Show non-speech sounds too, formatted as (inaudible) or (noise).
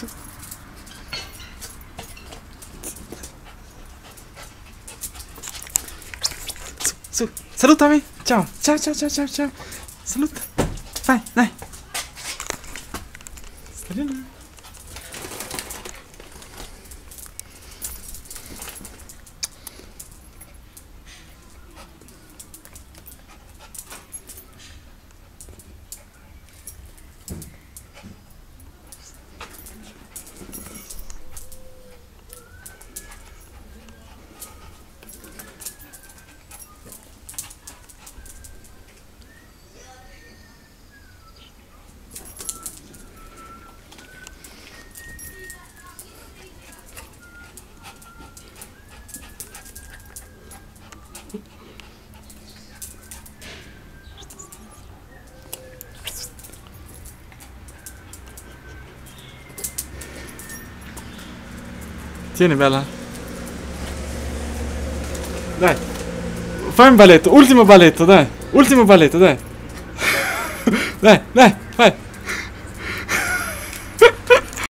su. Su, su. Salutami. Ciao. Ciao, ciao, ciao, ciao, ciao. Saluta. Vai, dai. Stai Tieni, bella. Dai. Fai un balletto. Ultimo balletto, dai. Ultimo balletto, dai. (laughs) dai, dai, fai.